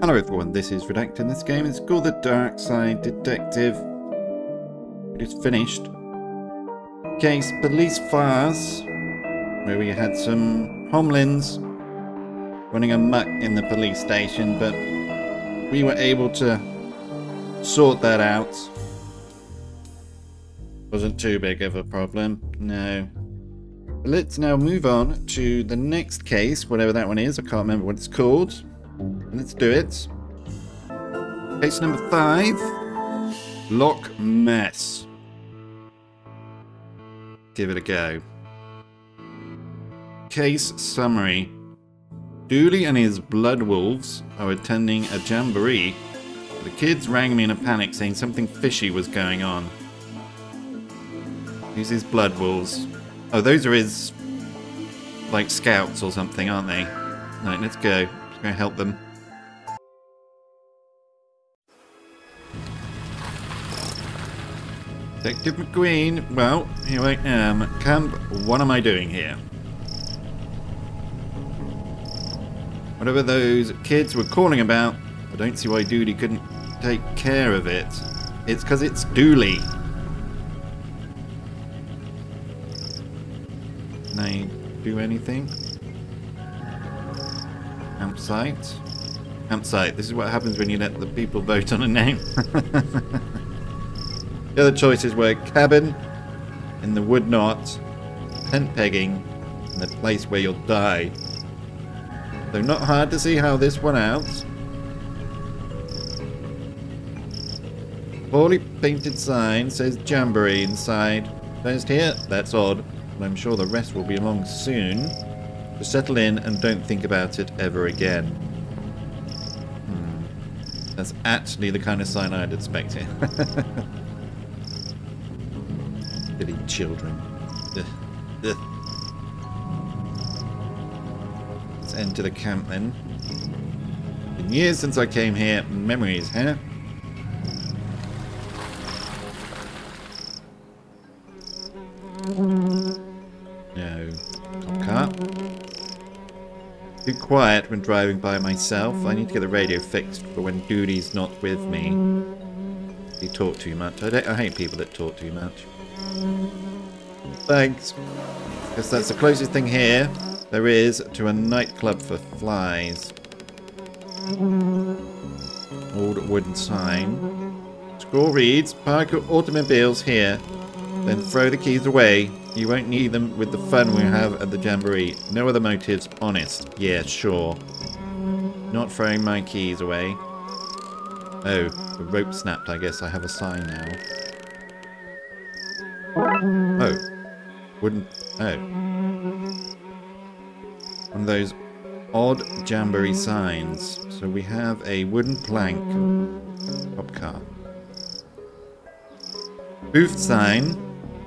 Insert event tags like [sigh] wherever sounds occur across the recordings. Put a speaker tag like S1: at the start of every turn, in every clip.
S1: Hello everyone, this is Redacted. In this game is called The Darkside Detective. It is finished. Case Police Files, where we had some homelins running amok in the police station, but we were able to sort that out. Wasn't too big of a problem, no. Let's now move on to the next case, whatever that one is. I can't remember what it's called. Let's do it. Case number five. Loch Mess. Give it a go. Case summary. Dooley and his blood wolves are attending a jamboree. The kids rang me in a panic saying something fishy was going on. Who's his blood wolves? Oh, those are his, like, scouts or something, aren't they? Right, let's go. Just gonna help them. Detective McQueen, well, here I am. Camp, what am I doing here? Whatever those kids were calling about, I don't see why Dooley couldn't take care of it. It's because it's Dooley. Can I do anything? Campsite? Campsite. This is what happens when you let the people vote on a name. [laughs] the other choices were cabin, in the wood knot, tent pegging, and the place where you'll die. Though not hard to see how this went out. Poorly painted sign says Jamboree inside. First here, that's odd, but I'm sure the rest will be along soon. So settle in and don't think about it ever again. Hmm. That's actually the kind of sign I'd expect here. [laughs] Silly children. Let's enter the camp then. Been years since I came here. Memories, huh? No. Cop car. Too quiet when driving by myself. I need to get the radio fixed for when Dooley's not with me. He talk too much. I, I hate people that talk too much. Thanks. Guess that's the closest thing here there is to a nightclub for flies. Old wooden sign. Score reads, park your automobiles here, then throw the keys away. You won't need them with the fun we have at the Jamboree. No other motives, honest. Yeah, sure. Not throwing my keys away. Oh, the rope snapped. I guess I have a sign now. Wooden... Oh. One of those odd jamboree signs. So we have a wooden plank. Top car. Booth sign.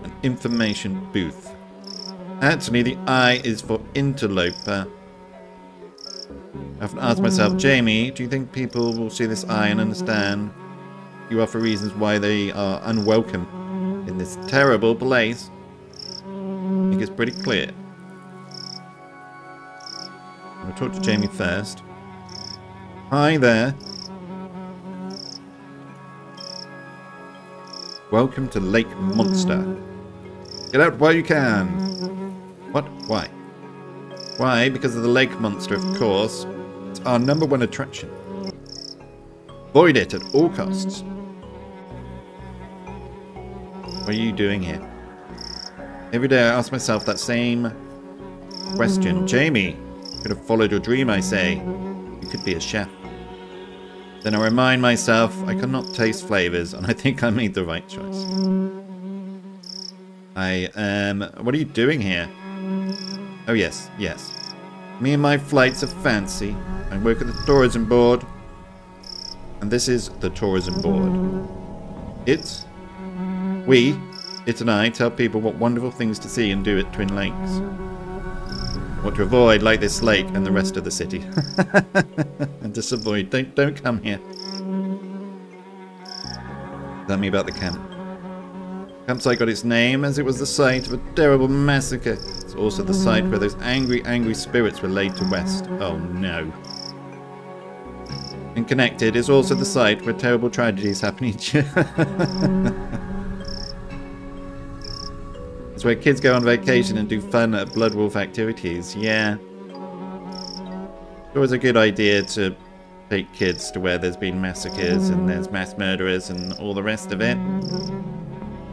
S1: An information booth. Actually, the I is for interloper. I often ask myself, Jamie, do you think people will see this I and understand you offer reasons why they are unwelcome in this terrible place? I think it's pretty clear. I'll talk to Jamie first. Hi there. Welcome to Lake Monster. Get out while you can. What? Why? Why? Because of the lake monster, of course. It's our number one attraction. Avoid it at all costs. What are you doing here? Every day I ask myself that same question. Jamie, you could have followed your dream, I say. You could be a chef. Then I remind myself I cannot taste flavors, and I think I made the right choice. I, um, what are you doing here? Oh yes, yes. Me and my flights are fancy. I work at the tourism board. And this is the tourism board. It's. we, it and I tell people what wonderful things to see and do at Twin Lakes. What to avoid, like this lake and the rest of the city. [laughs] and just avoid, don't, don't come here. Tell me about the camp. Campsite got its name as it was the site of a terrible massacre. It's also the site where those angry, angry spirits were laid to rest. Oh no. and connected is also the site where terrible tragedies happen each year. [laughs] it's where kids go on vacation and do fun Blood Wolf activities. Yeah. It was a good idea to take kids to where there's been massacres and there's mass murderers and all the rest of it.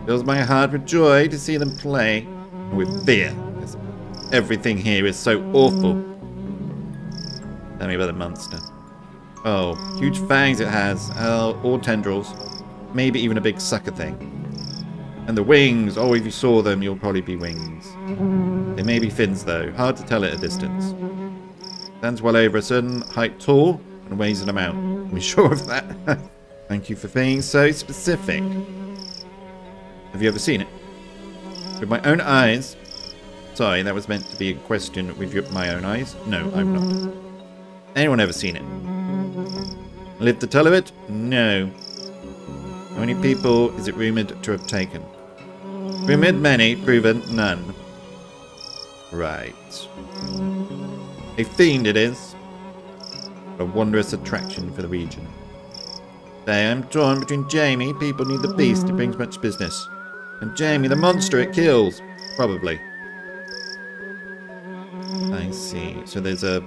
S1: Fills my heart with joy to see them play. With fear. Everything here is so awful. Tell me about the monster. Oh, huge fangs it has. Oh, or tendrils. Maybe even a big sucker thing. And the wings. Oh, if you saw them, you'll probably be wings. They may be fins, though. Hard to tell at a distance. Stands well over a certain height tall and weighs an amount. I'm [laughs] sure of that. [laughs] Thank you for being so specific. Have you ever seen it? With my own eyes. Sorry, that was meant to be a question with your, my own eyes. No, I've not. Anyone ever seen it? Lived to tell of it? No. How many people is it rumoured to have taken? Rumoured many, proven none. Right. A fiend it is. A wondrous attraction for the region. Say, I'm torn between Jamie, people need the beast, it brings much business. And Jamie, the monster it kills. Probably. I see. So there's a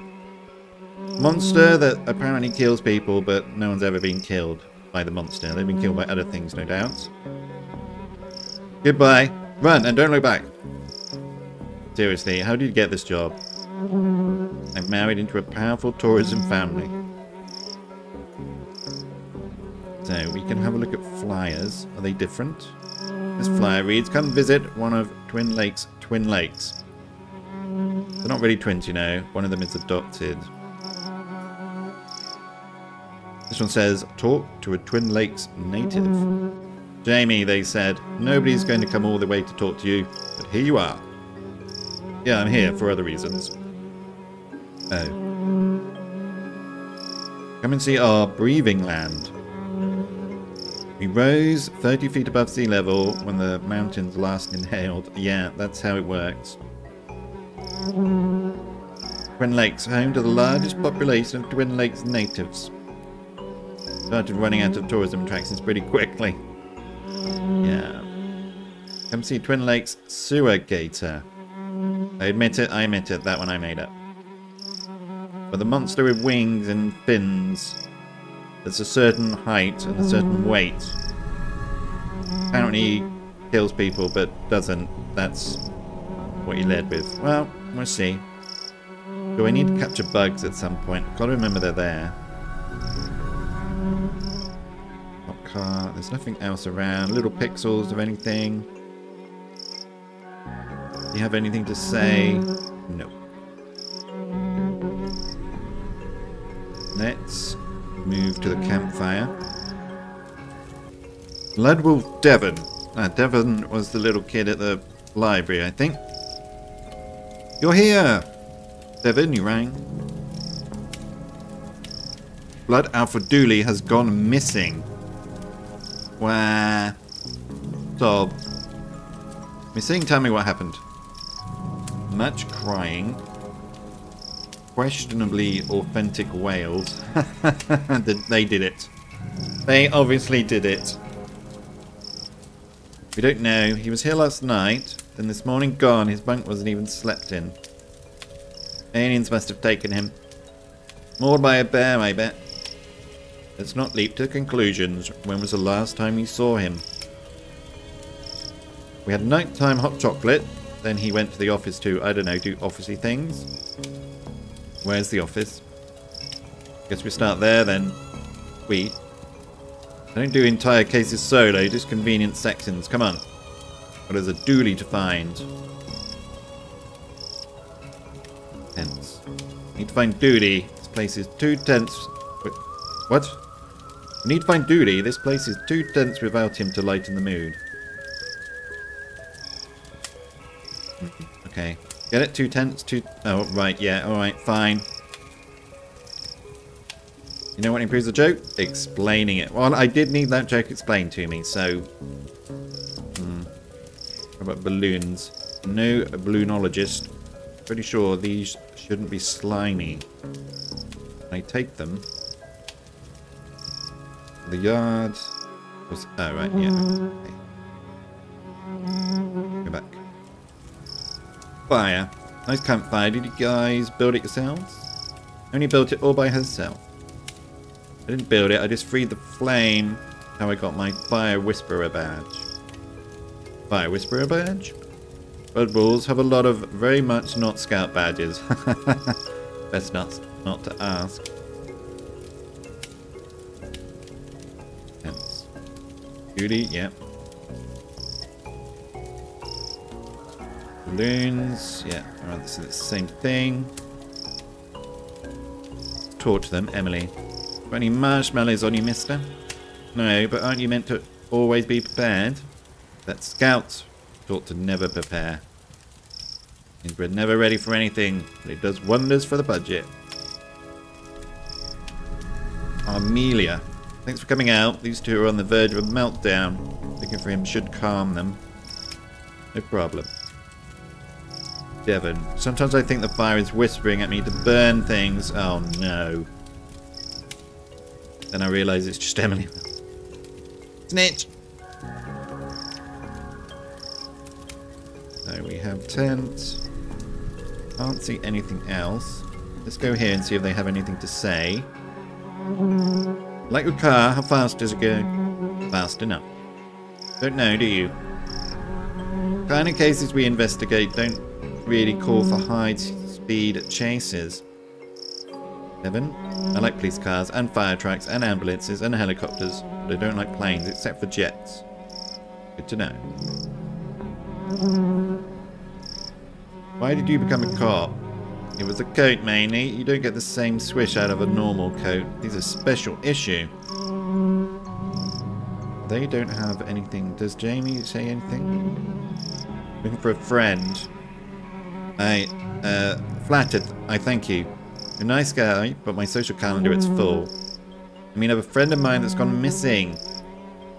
S1: monster that apparently kills people, but no one's ever been killed by the monster. They've been killed by other things, no doubt. Goodbye. Run and don't look back. Seriously, how did you get this job? I'm married into a powerful tourism family. So, we can have a look at flyers. Are they different? This flyer reads, come visit one of Twin Lakes Twin Lakes. They're not really twins, you know. One of them is adopted. This one says, talk to a Twin Lakes native. Jamie, they said, nobody's going to come all the way to talk to you, but here you are. Yeah, I'm here for other reasons. Oh. Come and see our breathing land. We rose 30 feet above sea level when the mountains last inhaled. Yeah, that's how it works. Twin Lakes, home to the largest population of Twin Lakes natives. Started running out of tourism attractions pretty quickly. Yeah. Come see Twin Lakes Sewer Gator. I admit it, I admit it, that one I made up. But the monster with wings and fins there's a certain height and a certain weight. Apparently kills people but doesn't. That's what he led with. Well, we'll see. Do I need to capture bugs at some point? Gotta remember they're there. Car. There's nothing else around. Little pixels of anything. You have anything to say? No. Let's move to the campfire. Bloodwolf Devon. Ah, Devon was the little kid at the library, I think. You're here! Devon, you rang. Blood Alpha Dooley has gone missing. Where? Sob. Missing? Tell me what happened. Much crying questionably authentic whales. [laughs] they did it. They obviously did it. We don't know. He was here last night, then this morning gone. His bunk wasn't even slept in. Aliens must have taken him. Mauled by a bear, I bet. Let's not leap to conclusions. When was the last time we saw him? We had nighttime hot chocolate. Then he went to the office to, I don't know, do officey things. Where's the office? Guess we start there then. We. I don't do entire cases solo, just convenient sections. Come on. What is a dooley to find? Tense. Need to find Dooley. This place is too tense. What? We need to find Dooley. This place is too tense without him to lighten the mood. Okay. Get it? Two tenths? Two... Oh, right, yeah. Alright, fine. You know what improves the joke? Explaining it. Well, I did need that joke explained to me, so... Hmm. How about balloons? No balloonologist. Pretty sure these shouldn't be slimy. I take them? The yard. Was, oh, right, yeah. Okay. Go back. Fire. Nice campfire. Did you guys build it yourselves? Only built it all by herself. I didn't build it, I just freed the flame. How I got my Fire Whisperer badge. Fire Whisperer badge? Red Bulls have a lot of very much not scout badges. [laughs] Best not, not to ask. Judy, yep. Balloons, yeah, alright, this is the same thing. Torch them, Emily. Got any marshmallows on you, mister? No, but aren't you meant to always be prepared? That scouts taught to never prepare. Means we're never ready for anything, but it does wonders for the budget. Amelia. Thanks for coming out. These two are on the verge of a meltdown. Looking for him should calm them. No problem. Devon. Sometimes I think the fire is whispering at me to burn things. Oh no. Then I realise it's just Emily. Snitch! So we have tents. Can't see anything else. Let's go here and see if they have anything to say. Like your car, how fast does it go? Fast enough. Don't know, do you? Kind of cases we investigate don't really call for high speed chases. Evan, I like police cars and fire trucks and ambulances and helicopters, but I don't like planes except for jets. Good to know. Why did you become a cop? It was a coat mainly. You don't get the same swish out of a normal coat. These are special issue. They don't have anything. Does Jamie say anything? Looking for a friend. I, uh, flattered. I thank you. You're a nice guy, but my social calendar, it's full. I mean, I have a friend of mine that's gone missing.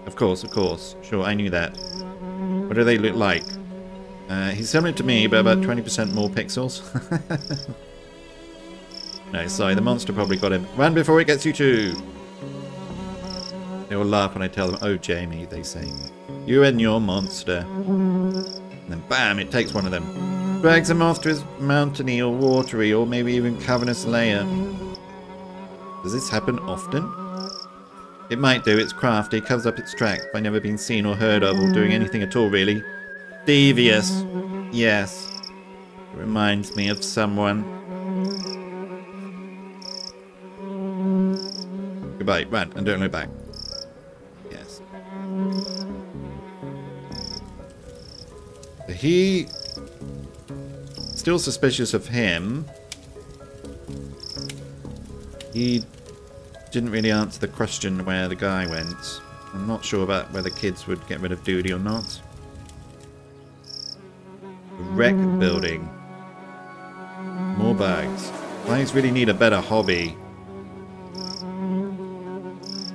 S1: Of course, of course. Sure, I knew that. What do they look like? Uh, he's similar to me, but about 20% more pixels. [laughs] no, sorry, the monster probably got him. Run before it gets you too! They all laugh when I tell them, oh, Jamie, they say. You and your monster. And then bam, it takes one of them. Drags him off his mountainy or watery or maybe even cavernous lair. Does this happen often? It might do, it's crafty, it covers up its tracks by never being seen or heard of or doing anything at all really. Devious. Yes. Reminds me of someone. Goodbye. Run and don't look back. Yes. He... Still suspicious of him. He didn't really answer the question where the guy went. I'm not sure about whether kids would get rid of Duty or not. Wreck building. More bags. Flags really need a better hobby.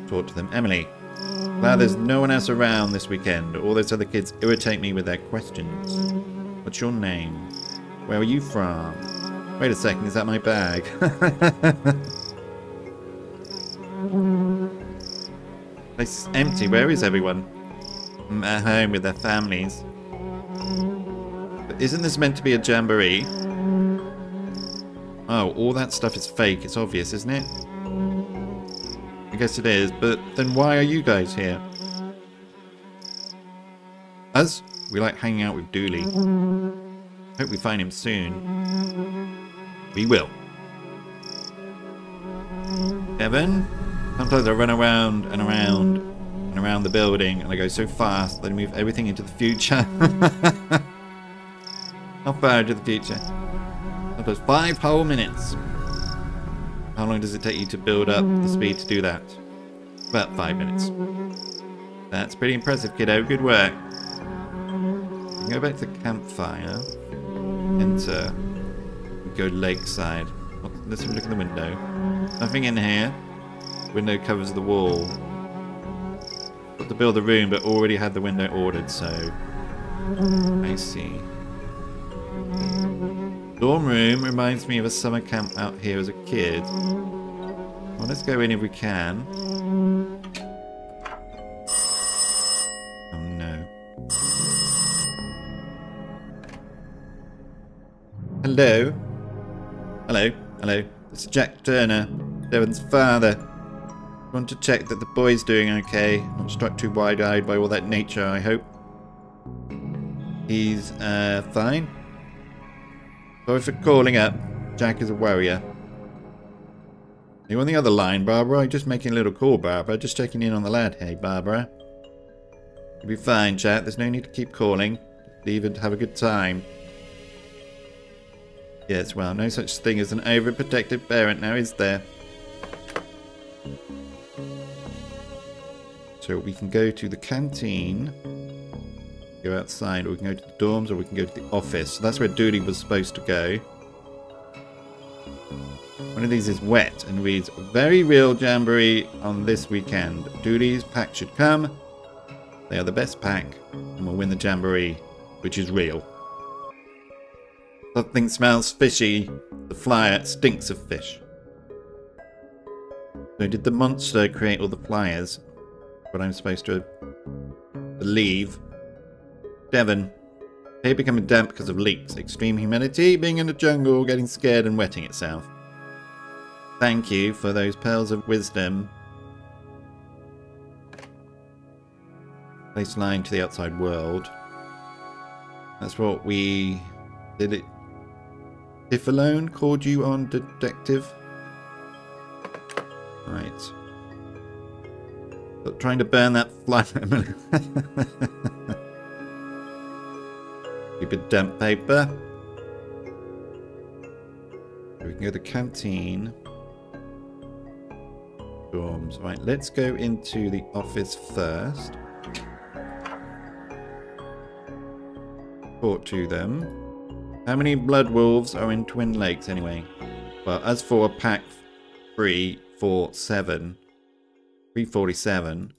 S1: Talk to them. Emily. Glad there's no one else around this weekend. All those other kids irritate me with their questions. What's your name? Where are you from? Wait a second, is that my bag? [laughs] Place is empty. Where is everyone? Mm, At home with their families. Isn't this meant to be a jamboree? Oh, all that stuff is fake. It's obvious, isn't it? I guess it is, but then why are you guys here? Us? We like hanging out with Dooley. Hope we find him soon. We will. Evan? Sometimes I run around and around and around the building and I go so fast that I move everything into the future. [laughs] How far into the future? Sometimes five whole minutes. How long does it take you to build up the speed to do that? About five minutes. That's pretty impressive, kiddo. Good work. Go back to the campfire. Enter. Go lakeside. Let's have a look in the window. Nothing in here. Window covers the wall. Got to build the room, but already had the window ordered, so... I see. Dorm room reminds me of a summer camp out here as a kid. Well, let's go in if we can. Oh no. Hello? Hello? Hello? It's Jack Turner, Devon's father. I want to check that the boy's doing okay. Not struck too wide-eyed by all that nature, I hope. He's, uh, fine. Sorry for calling up. Jack is a warrior. Are you on the other line, Barbara? I'm just making a little call, Barbara. Just checking in on the lad. Hey, Barbara. You'll be fine, chat. There's no need to keep calling. Leave and have a good time. Yes, well, no such thing as an overprotective parent now, is there? So we can go to the canteen, go outside, or we can go to the dorms, or we can go to the office. So that's where Dooley was supposed to go. One of these is wet and reads, Very real jamboree on this weekend. Dooley's pack should come. They are the best pack and will win the jamboree, which is real. Something smells fishy. The flyer stinks of fish. So did the monster create all the flyers? What I'm supposed to believe. Devon. Hair becoming damp because of leaks. Extreme humidity, being in the jungle, getting scared and wetting itself. Thank you for those pearls of wisdom. Place line to the outside world. That's what we did it if alone called you on detective? Right. But trying to burn that fly. [laughs] Stupid damp paper. We can go to the canteen. Dorms. Right, let's go into the office first. Talk to them. How many blood wolves are in Twin Lakes anyway? Well, as for a pack 347, 347,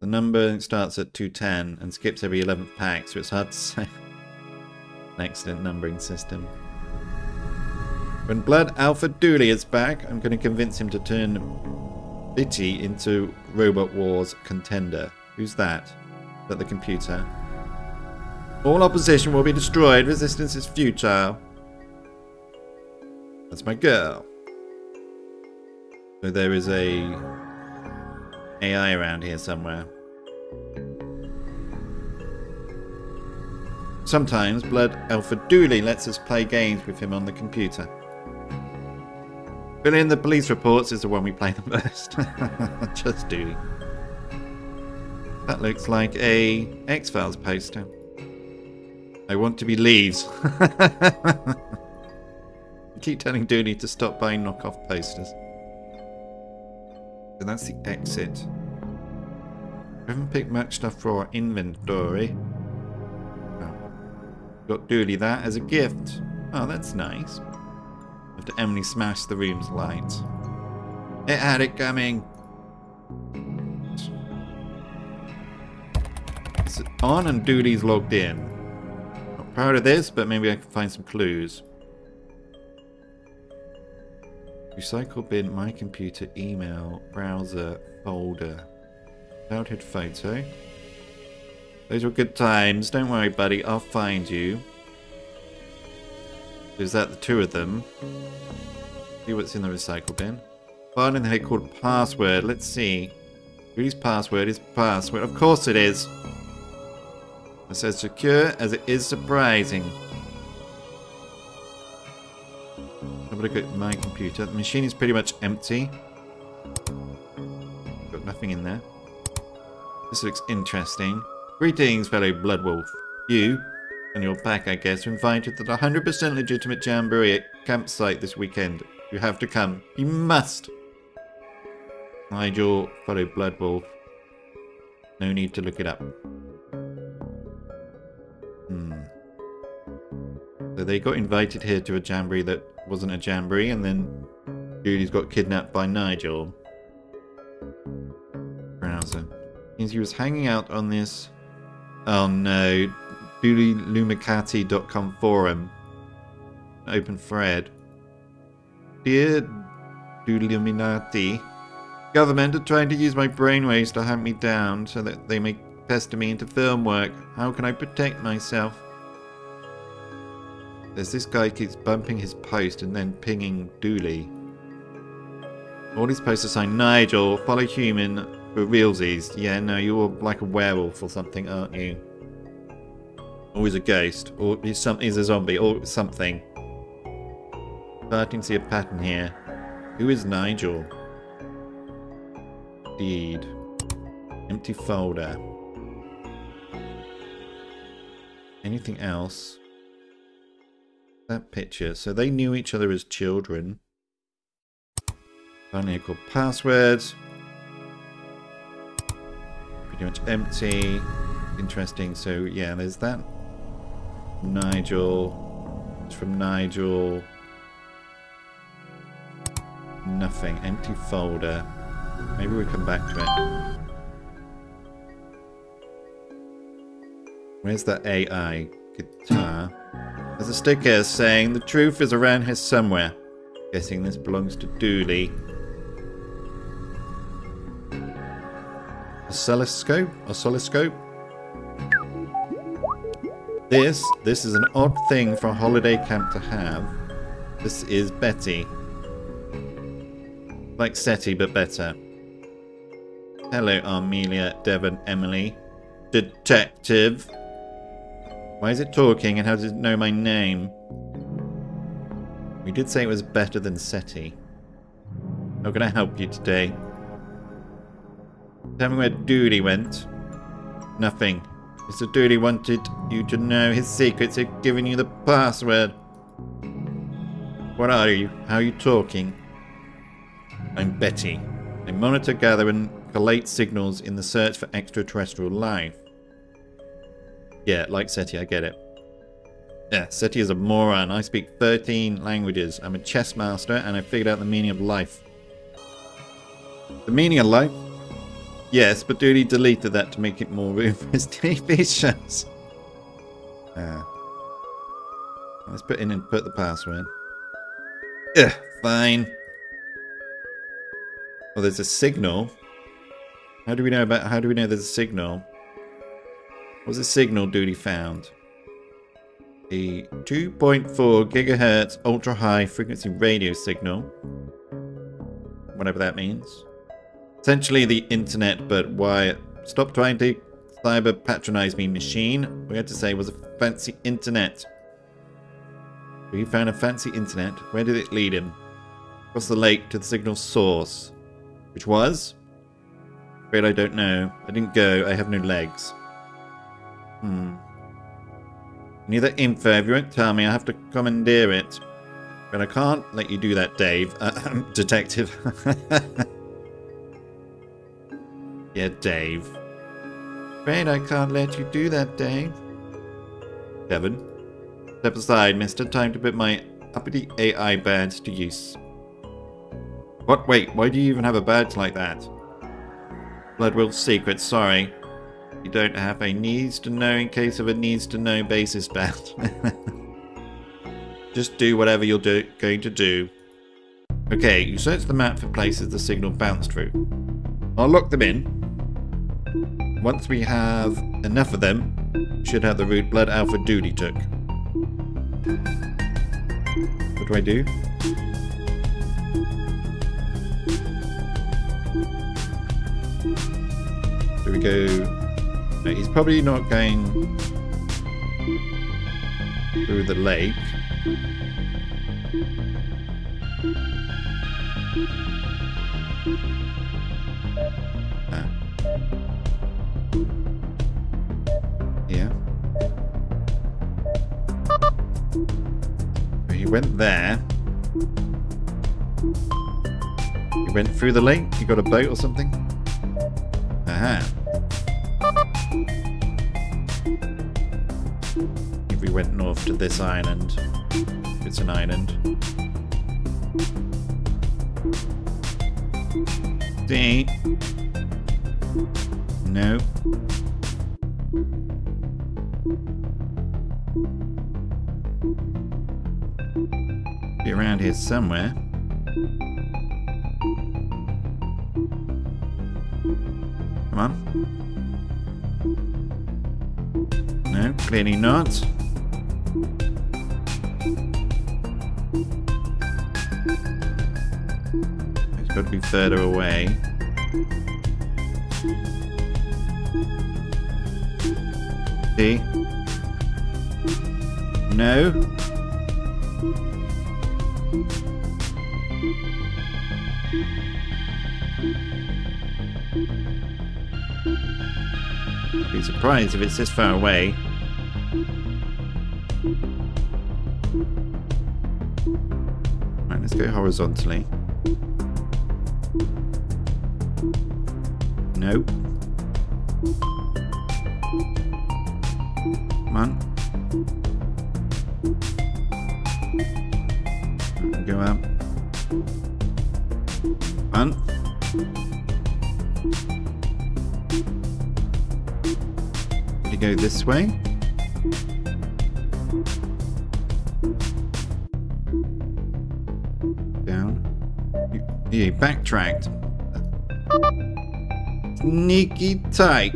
S1: the number starts at 210 and skips every 11th pack, so it's hard to [laughs] say. An excellent numbering system. When Blood Alpha Dooley is back, I'm going to convince him to turn Betty into Robot Wars contender. Who's that? Is that the computer? All opposition will be destroyed. Resistance is futile. That's my girl. So there is a AI around here somewhere. Sometimes Blood Alpha Dooley lets us play games with him on the computer. Fill in the police reports is the one we play the most. [laughs] Just Dooley. That looks like a X-Files poster. I want to be leaves. [laughs] keep telling Dooley to stop buying knockoff posters. So that's the exit. We haven't picked much stuff for our inventory. Got Dooley that as a gift. Oh, that's nice. After Emily smashed the room's light. It had it coming. It's on and Dooley's logged in. Not Proud of this, but maybe I can find some clues. Recycle bin, my computer, email, browser, folder. Childhood photo. Those were good times. Don't worry, buddy. I'll find you. Is that the two of them? See what's in the recycle bin. File in there called password. Let's see. Whose password is password? Of course it is. It's as secure as it is surprising. i've a look at my computer. The machine is pretty much empty. Got nothing in there. This looks interesting. Greetings, fellow Blood Wolf. You, and your pack, I guess, are invited to the 100% legitimate Jamboree campsite this weekend. You have to come. You must! Nigel, fellow Blood Wolf. No need to look it up. Hmm. So they got invited here to a jamboree that wasn't a jamboree, and then Judy's got kidnapped by Nigel. Browser. Means he was hanging out on this. Oh uh, no. Dooleyluminati.com forum. Open thread. Dear Dooleyluminati, government are trying to use my brainwaves to hunt me down so that they may pester me into film work. How can I protect myself? There's this guy keeps bumping his post and then pinging Dooley. All his posts are saying, Nigel, follow human for realsies. Yeah, no, you're like a werewolf or something, aren't you? Always a ghost, or he's, some, he's a zombie, or something. Starting to see a pattern here. Who is Nigel? Deed. Empty folder. Anything else? That picture. So they knew each other as children. Finally called passwords. Pretty much empty. Interesting. So yeah, there's that. Nigel. It's from Nigel. Nothing. Empty folder. Maybe we come back to it. Where's the AI guitar? There's a sticker saying the truth is around here somewhere. Guessing this belongs to Dooley. Oscilloscope? Oscilloscope? This, this is an odd thing for a holiday camp to have. This is Betty. Like SETI, but better. Hello, Amelia, Devon, Emily. Detective. Why is it talking and how does it know my name? We did say it was better than SETI. How can I help you today? Tell me where Dooley went. Nothing. Mr. Dooley wanted you to know his secrets. He'd given you the password. What are you? How are you talking? I'm Betty. I monitor, gather, and collate signals in the search for extraterrestrial life. Yeah, like SETI, I get it. Yeah, SETI is a moron. I speak 13 languages. I'm a chess master and I figured out the meaning of life. The meaning of life? Yes, but Dooley deleted that to make it more room for his TV shows. Uh, let's put in and put the password. Ugh, fine. Well, there's a signal. How do we know about? How do we know there's a signal? What was the signal Dooley found? A 2.4 gigahertz ultra high frequency radio signal. Whatever that means. Essentially the internet, but why? Stop trying to cyber patronize me, machine. We had to say was a fancy internet. We found a fancy internet. Where did it lead him? Across the lake to the signal source. Which was? Afraid I don't know. I didn't go. I have no legs. Hmm. Neither info. If you won't tell me, I have to commandeer it. But I can't let you do that, Dave. Uh, [clears throat] detective. [laughs] yeah, Dave. Afraid I can't let you do that, Dave. Devon. Step aside, mister. Time to put my uppity AI badge to use. What? Wait, why do you even have a badge like that? Bloodwill's secret, sorry. You don't have a needs to know in case of a needs to know basis bound. [laughs] Just do whatever you're do going to do. Okay, you search the map for places the signal bounced through. I'll lock them in. Once we have enough of them, should have the root Blood Alpha Dooley took. What do I do? Do we go no, he's probably not going through the lake. Ah. Went there. You went through the lake? You got a boat or something? Aha. If we went north to this island, it's an island. See? No. somewhere. Come on. No, clearly not. It's got to be further away. See? No. Be surprised if it's this far away. Right, let's go horizontally. Nope. Come on. Go up. Come on. Go this way. Down. You backtracked. Sneaky tyke.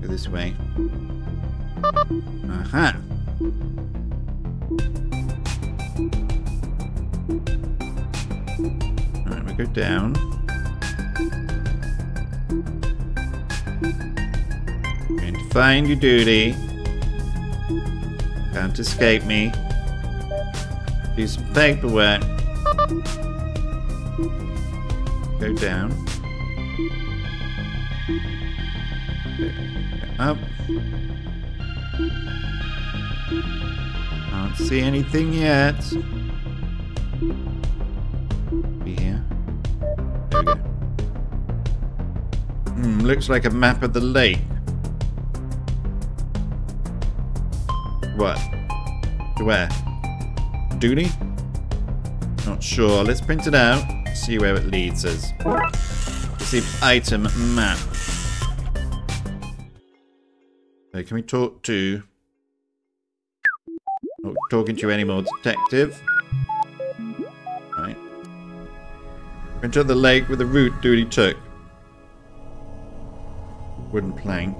S1: Go this way. Uh-huh. Aha. Alright, we go down. Find your duty. Can't escape me. Do some paperwork. Go down. Up. Can't see anything yet. Be here. There we go. Hmm, looks like a map of the lake. What? Where? Dooley? Not sure. Let's print it out. See where it leads us. Receive item map. Okay, can we talk to... Not talking to you anymore, detective. Right. Print out the lake with the route Dooley took. Wooden plank.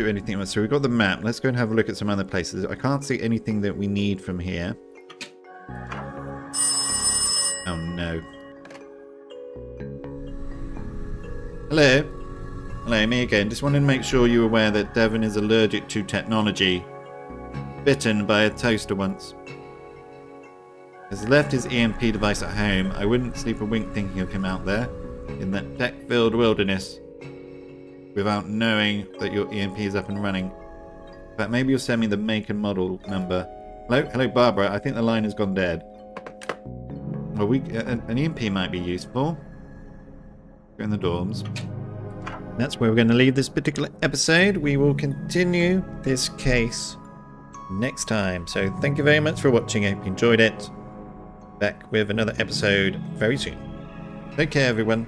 S1: Do anything else. So we've got the map. Let's go and have a look at some other places. I can't see anything that we need from here. Oh no. Hello. Hello, me again. Just wanted to make sure you were aware that Devon is allergic to technology. Bitten by a toaster once. Has left his EMP device at home. I wouldn't sleep a wink thinking of him out there in that tech-filled wilderness without knowing that your EMP is up and running. But maybe you'll send me the make and model number. Hello, hello, Barbara. I think the line has gone dead. Well, we an, EMP might be useful. In the dorms. That's where we're going to leave this particular episode. We will continue this case next time. So thank you very much for watching. I hope you enjoyed it. Back with another episode very soon. Take care, everyone.